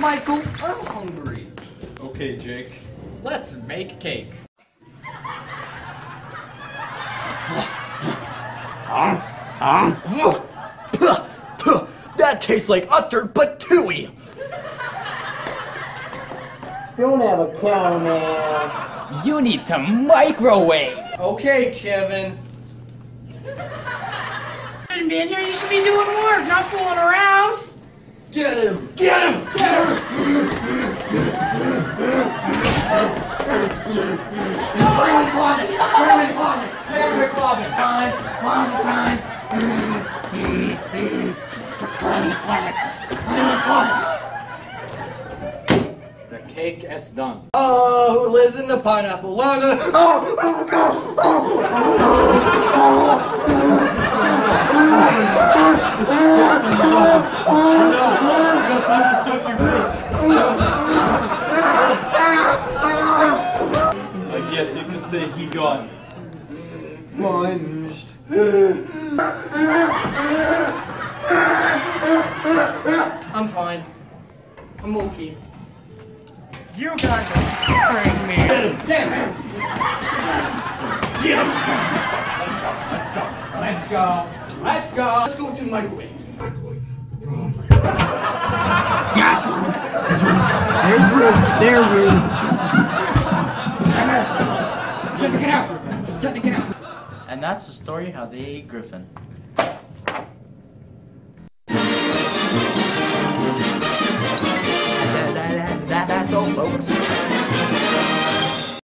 Michael. I'm hungry. Okay, Jake. Let's make cake. That tastes like utter patooey. Don't have a cow now. You need to microwave. Okay, Kevin. You shouldn't be in here. You should be doing work, not fooling around. Get him! Get him! Get him! Put him in the closet! Put him in the closet! Put him in the closet! Time! Closet time! Put him in the closet! Put him in the closet! The cake is done. Oh, who lives in the pineapple lava? Oh, oh, oh, oh. I guess you could say he got Sponged. I'm fine. I'm okay. You guys are scaring me. Damn it. Yes. Let's go. Let's go. Let's go to the microwave. Oh There's room. There room. Get, out. Get out. And that's the story how they ate Griffin. That, that, that, that's all, folks.